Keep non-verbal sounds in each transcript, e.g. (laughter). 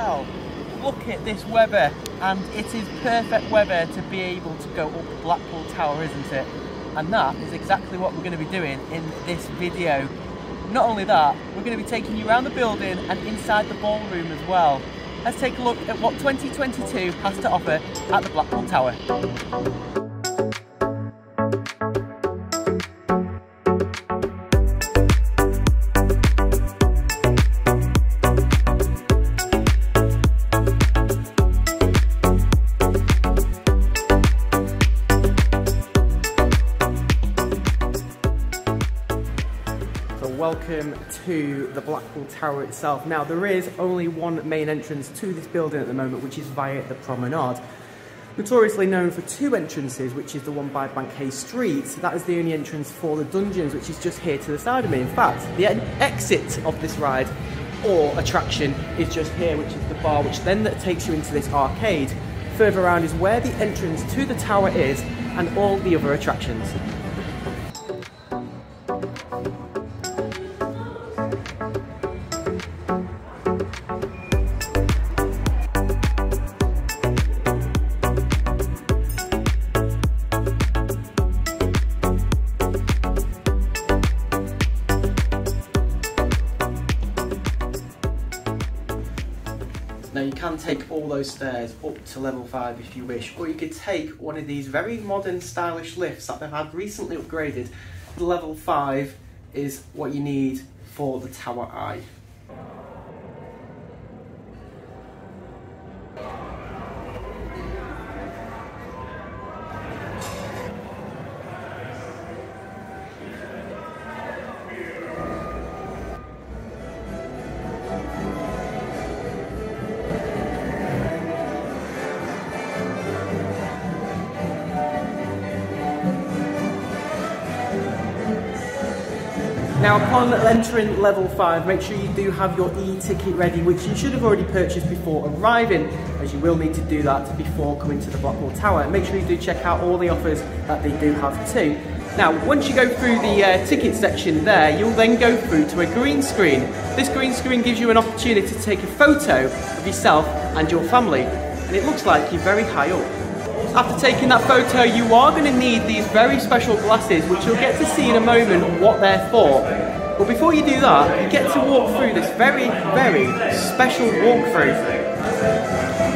Look at this weather, and it is perfect weather to be able to go up Blackpool Tower, isn't it? And that is exactly what we're going to be doing in this video. Not only that, we're going to be taking you around the building and inside the ballroom as well. Let's take a look at what 2022 has to offer at the Blackpool Tower. Welcome to the Blackpool Tower itself. Now, there is only one main entrance to this building at the moment, which is via the promenade. Notoriously known for two entrances, which is the one by Bank Hey Street. That is the only entrance for the dungeons, which is just here to the side of me. In fact, the exit of this ride or attraction is just here, which is the bar, which then that takes you into this arcade. Further around is where the entrance to the tower is and all the other attractions. Take all those stairs up to level 5 if you wish, or you could take one of these very modern stylish lifts that they've had recently upgraded. The level 5 is what you need for the Tower Eye. Now upon entering level 5, make sure you do have your e-ticket ready, which you should have already purchased before arriving, as you will need to do that before coming to the Blackpool Tower. Make sure you do check out all the offers that they do have too. Now, once you go through the uh, ticket section there, you'll then go through to a green screen. This green screen gives you an opportunity to take a photo of yourself and your family, and it looks like you're very high up. After taking that photo, you are going to need these very special glasses, which you'll get to see in a moment what they're for. But before you do that, you get to walk through this very, very special walkthrough.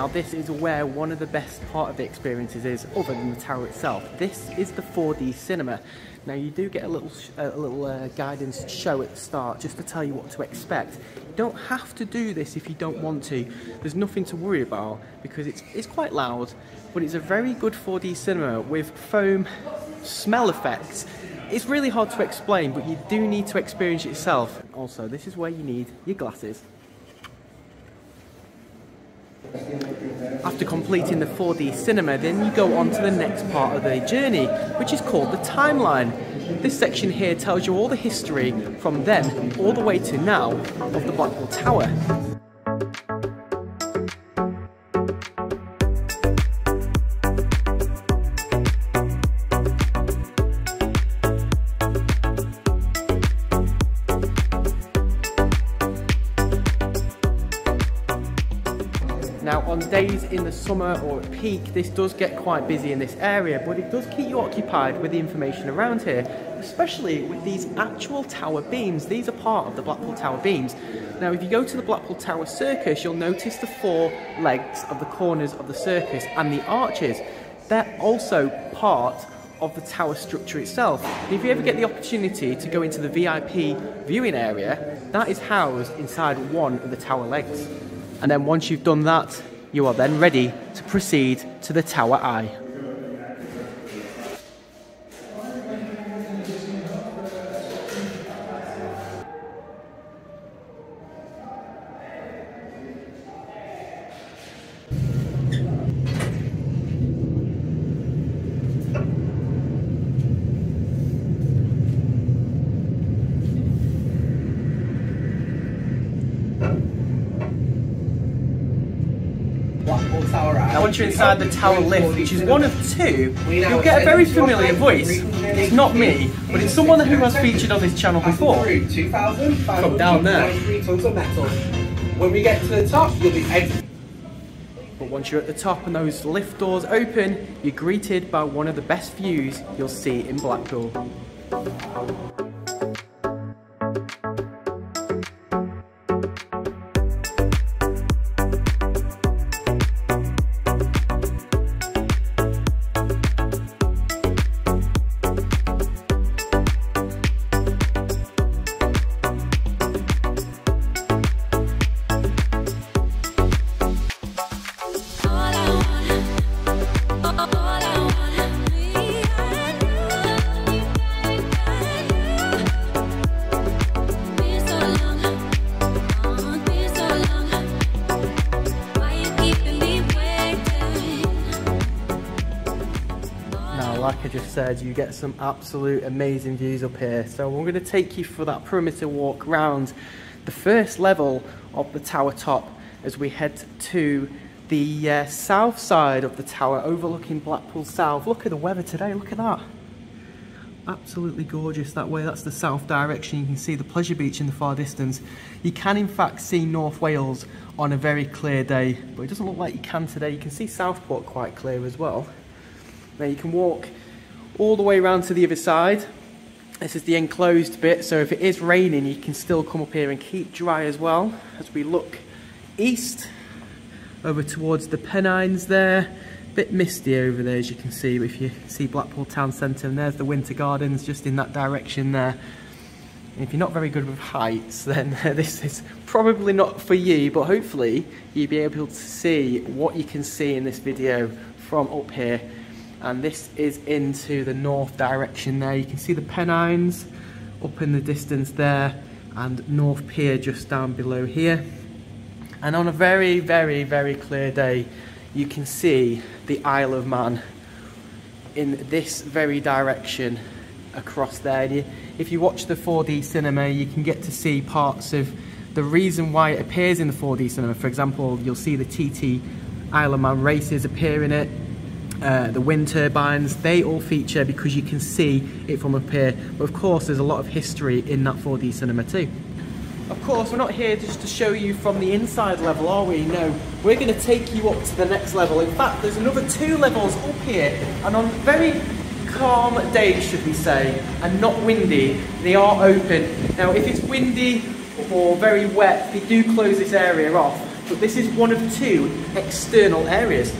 Now this is where one of the best part of the experiences is, other than the tower itself. This is the 4D cinema. Now you do get a little, a little uh, guidance show at the start just to tell you what to expect. You don't have to do this if you don't want to. There's nothing to worry about because it's, it's quite loud, but it's a very good 4D cinema with foam smell effects. It's really hard to explain, but you do need to experience it yourself. Also, this is where you need your glasses. After completing the 4D cinema, then you go on to the next part of the journey, which is called the timeline. This section here tells you all the history from then all the way to now of the Blackpool Tower. Now on days in the summer or at peak, this does get quite busy in this area, but it does keep you occupied with the information around here, especially with these actual tower beams. These are part of the Blackpool Tower beams. Now if you go to the Blackpool Tower Circus, you'll notice the four legs of the corners of the circus and the arches. They're also part of the tower structure itself. If you ever get the opportunity to go into the VIP viewing area, that is housed inside one of the tower legs. And then once you've done that, you are then ready to proceed to the Tower Eye. Inside the tower lift, which is one of two, you'll get a very familiar voice. It's not me, but it's someone who has featured on this channel before. From down there. When we get to the top, you'll be exiting. But once you're at the top and those lift doors open, you're greeted by one of the best views you'll see in Blackpool. Said, you get some absolute amazing views up here. So we're going to take you for that perimeter walk round the first level of the tower top as we head to the uh, south side of the tower overlooking Blackpool South. Look at the weather today, look at that. Absolutely gorgeous that way, that's the south direction. You can see the pleasure beach in the far distance. You can in fact see North Wales on a very clear day, but it doesn't look like you can today. You can see Southport quite clear as well. Now you can walk all the way around to the other side. This is the enclosed bit, so if it is raining, you can still come up here and keep dry as well. As we look east, over towards the Pennines there. a Bit misty over there, as you can see, if you see Blackpool Town Centre, and there's the Winter Gardens just in that direction there. And if you're not very good with heights, (laughs) then this is probably not for you, but hopefully you'll be able to see what you can see in this video from up here and this is into the north direction there. You can see the Pennines up in the distance there and North Pier just down below here. And on a very, very, very clear day, you can see the Isle of Man in this very direction across there. If you watch the 4D cinema, you can get to see parts of the reason why it appears in the 4D cinema. For example, you'll see the TT Isle of Man races appear in it. Uh, the wind turbines, they all feature because you can see it from up here. But of course, there's a lot of history in that 4D cinema too. Of course, we're not here just to show you from the inside level, are we? No, we're going to take you up to the next level. In fact, there's another two levels up here, and on very calm days, should we say, and not windy, they are open. Now, if it's windy or very wet, they do close this area off, but this is one of two external areas.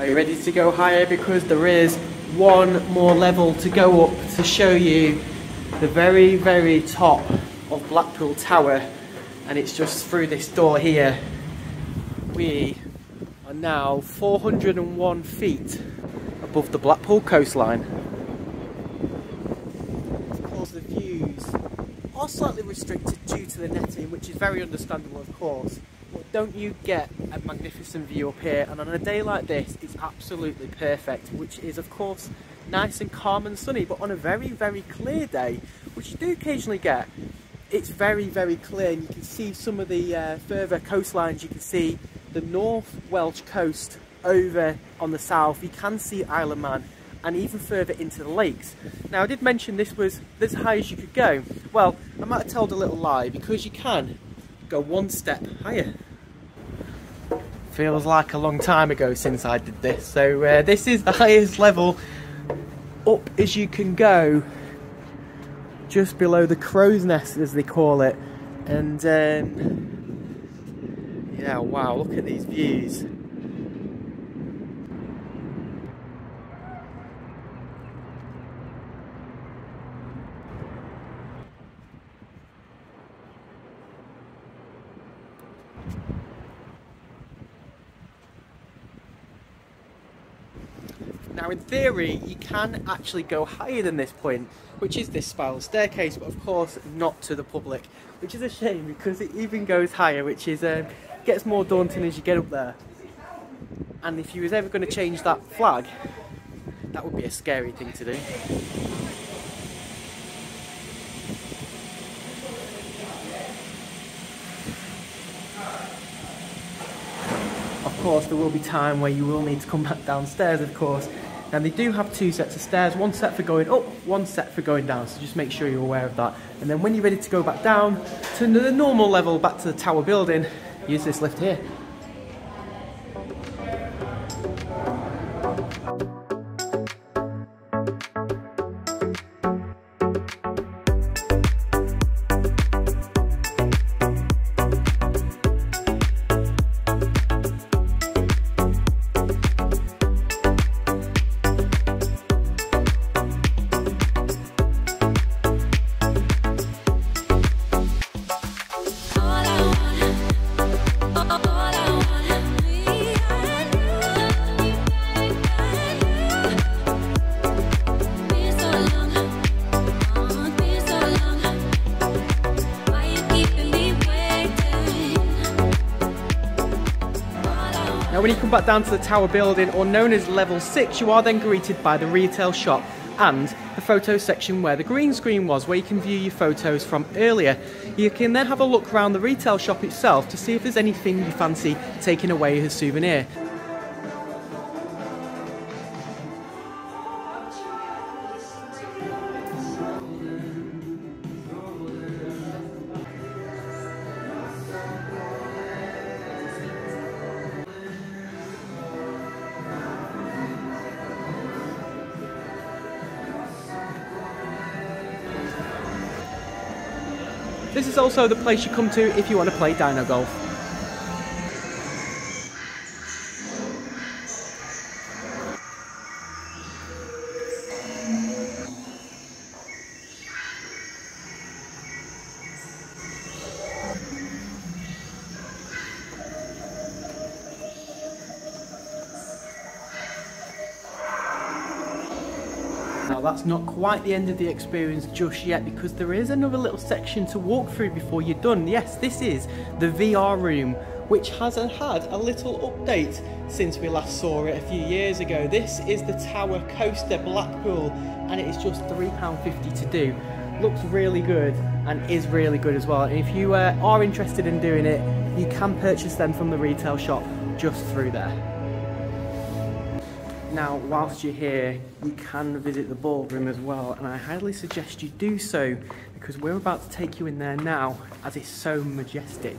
Are you ready to go higher? Because there is one more level to go up to show you the very, very top of Blackpool Tower. And it's just through this door here. We are now 401 feet above the Blackpool coastline. Of course, the views are slightly restricted due to the netting, which is very understandable, of course don't you get a magnificent view up here and on a day like this it's absolutely perfect which is of course nice and calm and sunny but on a very very clear day which you do occasionally get it's very very clear and you can see some of the uh, further coastlines you can see the North Welsh coast over on the south you can see Isle of Man and even further into the lakes. Now I did mention this was as high as you could go. Well I might have told a little lie because you can go one step higher. Feels like a long time ago since I did this. So uh, this is the highest level up as you can go, just below the crow's nest as they call it. And um, yeah, wow, look at these views. Now in theory you can actually go higher than this point, which is this spiral staircase, but of course not to the public, which is a shame because it even goes higher, which is um, gets more daunting as you get up there. And if you was ever going to change that flag, that would be a scary thing to do. Of course, there will be time where you will need to come back downstairs, of course. Now they do have two sets of stairs, one set for going up, one set for going down, so just make sure you're aware of that. And then when you're ready to go back down to the normal level, back to the tower building, use this lift here. Back down to the tower building, or known as level 6, you are then greeted by the retail shop and the photo section where the green screen was, where you can view your photos from earlier. You can then have a look around the retail shop itself to see if there's anything you fancy taking away as a souvenir. This is also the place you come to if you want to play Dino Golf. That's not quite the end of the experience just yet because there is another little section to walk through before you're done. Yes, this is the VR room which has had a little update since we last saw it a few years ago. This is the Tower Coaster Blackpool and it is just £3.50 to do. Looks really good and is really good as well. And if you uh, are interested in doing it, you can purchase them from the retail shop just through there. Now, whilst you're here, you can visit the ballroom as well, and I highly suggest you do so because we're about to take you in there now as it's so majestic.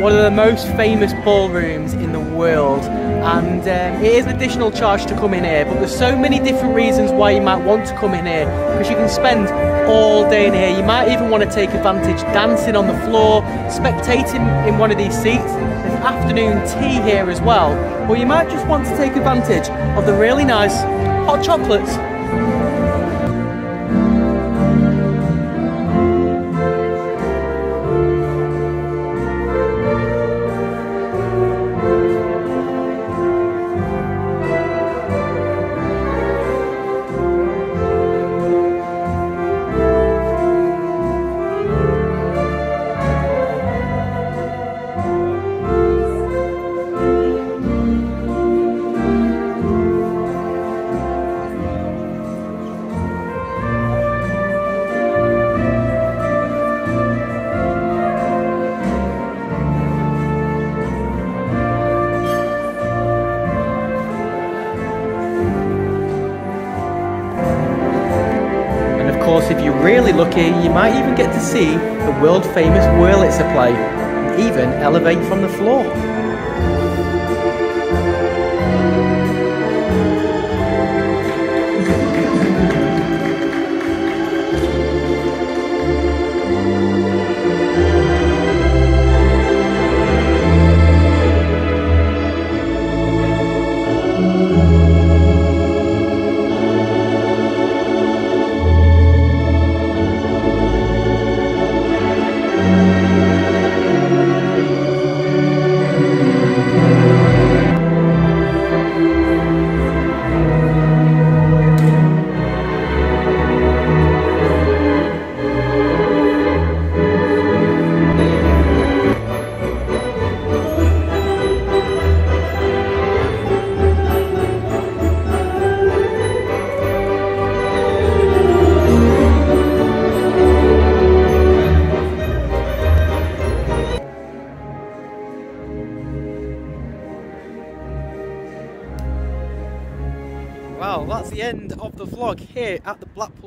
One of the most famous ballrooms in the world. And um, it is an additional charge to come in here, but there's so many different reasons why you might want to come in here because you can spend all day in here. You might even want to take advantage dancing on the floor, spectating in one of these seats. There's afternoon tea here as well, or you might just want to take advantage of the really nice hot chocolates you might even get to see the world famous Wurlitzer play, and even elevate from the floor.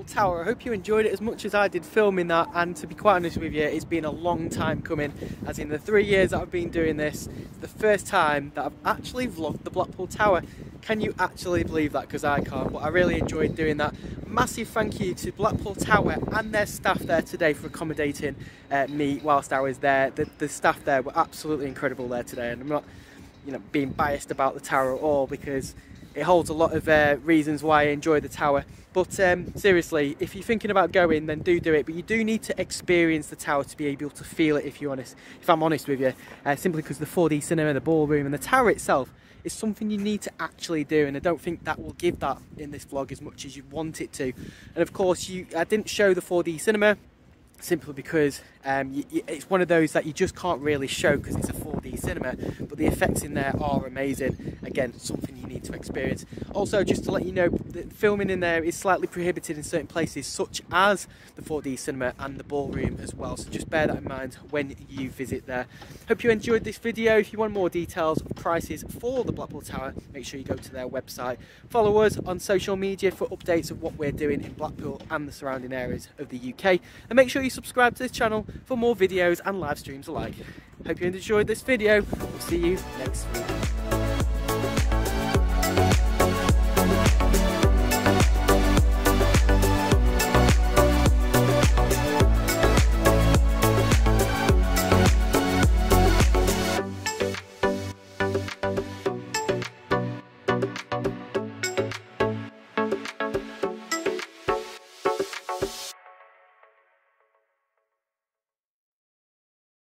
Blackpool Tower. I hope you enjoyed it as much as I did filming that and to be quite honest with you, it's been a long time coming as in the three years that I've been doing this, it's the first time that I've actually vlogged the Blackpool Tower. Can you actually believe that? Because I can't, but I really enjoyed doing that. Massive thank you to Blackpool Tower and their staff there today for accommodating uh, me whilst I was there. The, the staff there were absolutely incredible there today and I'm not you know, being biased about the tower at all because it holds a lot of uh, reasons why I enjoy the tower. But um, seriously, if you're thinking about going, then do do it. But you do need to experience the tower to be able to feel it. If you're honest, if I'm honest with you, uh, simply because the 4D cinema, the ballroom, and the tower itself is something you need to actually do. And I don't think that will give that in this vlog as much as you want it to. And of course, you I didn't show the 4D cinema simply because um, you, you, it's one of those that you just can't really show because it's a 4D cinema, but the effects in there are amazing. Again, something you need to experience. Also, just to let you know, filming in there is slightly prohibited in certain places, such as the 4D cinema and the ballroom as well. So just bear that in mind when you visit there. Hope you enjoyed this video. If you want more details of prices for the Blackpool Tower, make sure you go to their website. Follow us on social media for updates of what we're doing in Blackpool and the surrounding areas of the UK. And make sure you subscribe to this channel for more videos and live streams alike. Hope you enjoyed this video. We'll see you next week.